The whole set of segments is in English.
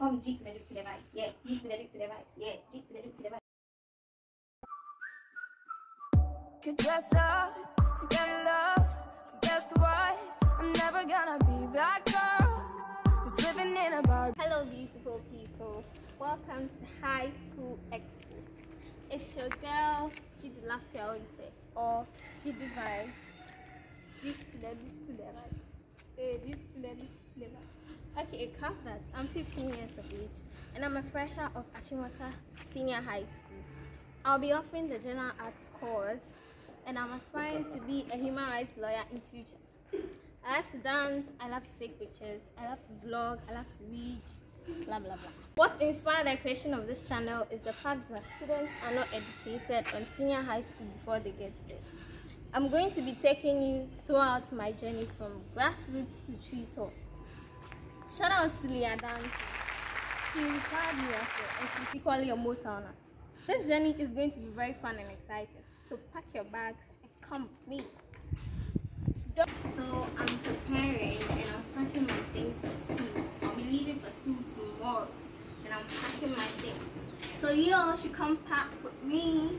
call me G to the Duke to the vibes. Yeah, G to the Duke to the vibes. Yeah, G to the Duke to the vibes. Could dress up to get love, but guess what? I'm never gonna be that girl who's living in a bar. Hello, beautiful people. Welcome to High School Expo. It's your girl, Chidu Lafia Onife, or Chidu Vibes. G to the Duke to the vibes. Yeah, G to the Duke to the vibes. Okay, calm that. I'm 15 years of age, and I'm a fresher of Achimota Senior High School. I'll be offering the general arts course and I'm aspiring to be a human rights lawyer in future. I like to dance, I love to take pictures, I love to vlog, I love to read, blah blah blah. What inspired the creation of this channel is the fact that students are not educated on senior high school before they get there. I'm going to be taking you throughout my journey from grassroots to tree top. Shout out to Liya Dance. She inspired me also and she's equally a Motowner. This journey is going to be very fun and exciting. So pack your bags and come with me. So I'm preparing and I'm packing my things for school. I'll be leaving for school tomorrow and I'm packing my things. So you all should come pack with me.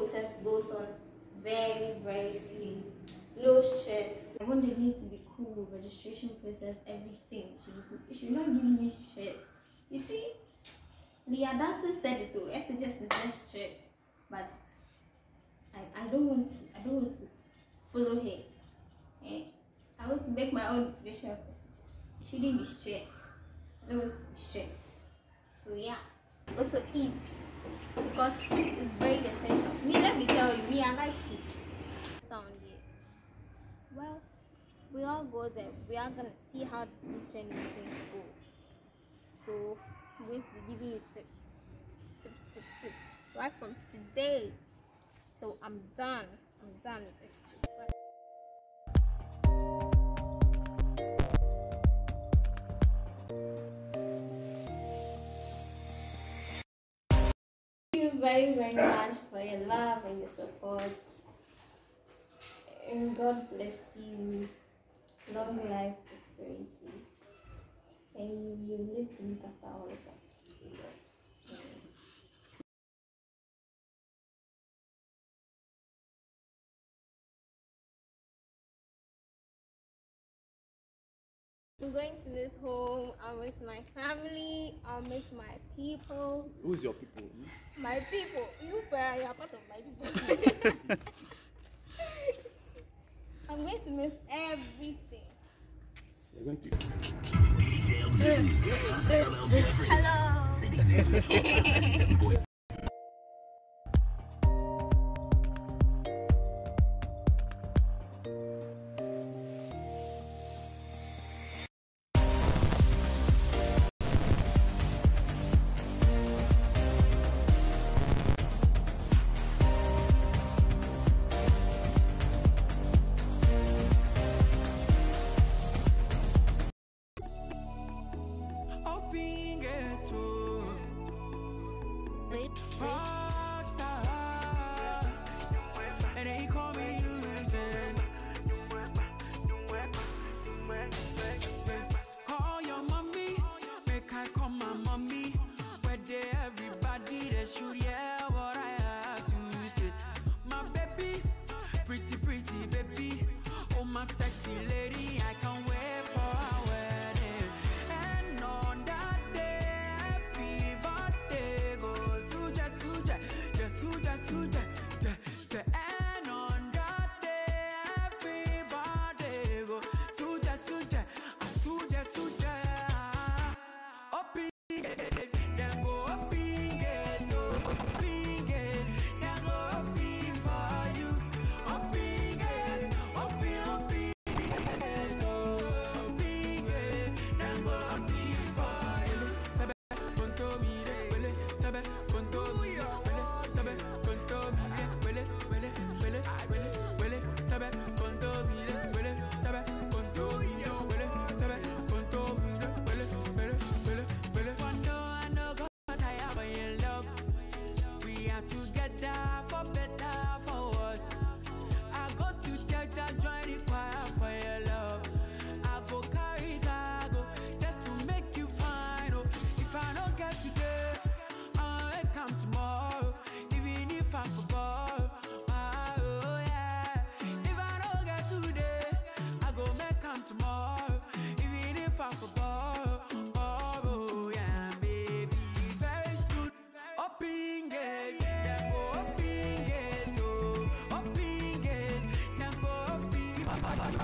Process goes on very, very smooth. No stress. I want the meet to be cool, registration process, everything should be good. It should not give me stress. You see, Liya Dancer said it though. SHS is just stress, but I, I don't want to. I don't want to follow her. Eh? I want to make my own definition of SHS. It shouldn't be stress. I don't want to be stress. So yeah. Also eat because food is very essential. Me, let me tell you, me I like food. Down there. Well, we all. We are gonna see how this journey is going to go. So I'm going to be giving you tips, tips, tips, tips, right from today. So I'm done. I'm done with this. Just right. Very, very much for your love and your support. And God bless you. Long life, prosperity. And you, you live to look after all of us. I'm going to this home. I'm with my family. I'm with my people. Who's your people? hmm? My people. You, Farah, you are part of my people. I'm going to miss everything. You're going to. Hello. wait, Rockstar. And then he called me Eugene. Call your mommy, make I call my mommy. Where they everybody they should hear what I have to say. My baby, pretty pretty baby, oh my sexy lady.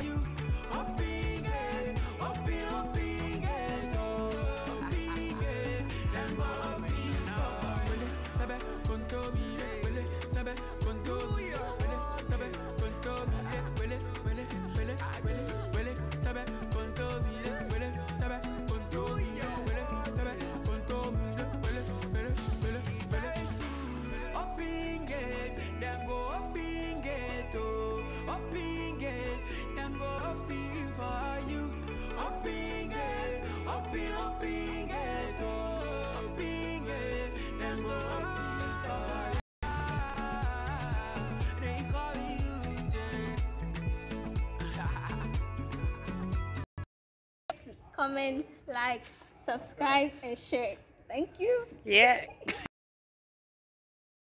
You. Comment, like, subscribe, and share. Thank you. Yeah.